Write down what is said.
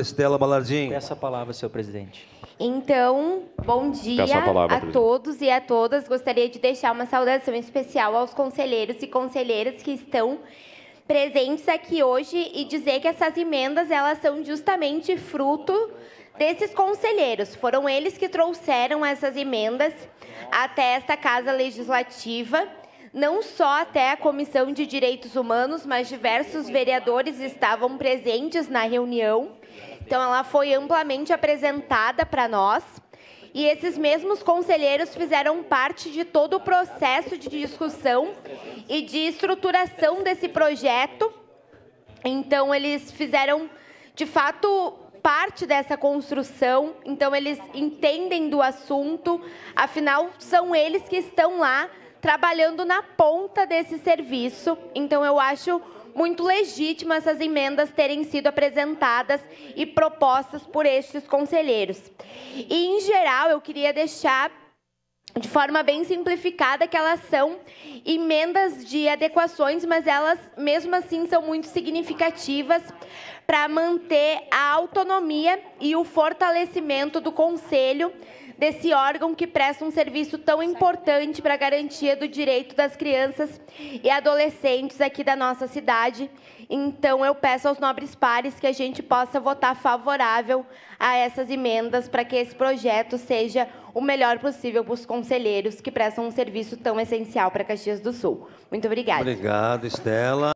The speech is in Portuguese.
Estela Balardim. Peço a palavra, senhor presidente. Então, bom dia a palavra, a presidente. todos e a todas. Gostaria de deixar uma saudação especial aos conselheiros e conselheiras que estão presentes aqui hoje e dizer que essas emendas elas são justamente fruto desses conselheiros. Foram eles que trouxeram essas emendas até esta casa legislativa. Não só até a Comissão de Direitos Humanos, mas diversos vereadores estavam presentes na reunião. Então, ela foi amplamente apresentada para nós. E esses mesmos conselheiros fizeram parte de todo o processo de discussão e de estruturação desse projeto. Então, eles fizeram, de fato, parte dessa construção. Então, eles entendem do assunto, afinal, são eles que estão lá trabalhando na ponta desse serviço. Então, eu acho muito legítimo essas emendas terem sido apresentadas e propostas por estes conselheiros. E, em geral, eu queria deixar de forma bem simplificada que elas são emendas de adequações, mas elas mesmo assim são muito significativas para manter a autonomia e o fortalecimento do conselho desse órgão que presta um serviço tão importante para a garantia do direito das crianças e adolescentes aqui da nossa cidade. Então, eu peço aos nobres pares que a gente possa votar favorável a essas emendas para que esse projeto seja o melhor possível para os conselheiros que prestam um serviço tão essencial para Caxias do Sul. Muito obrigada. Obrigado, Estela.